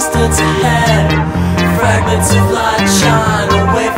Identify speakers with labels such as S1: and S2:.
S1: distance ahead. Fragments of light shine away.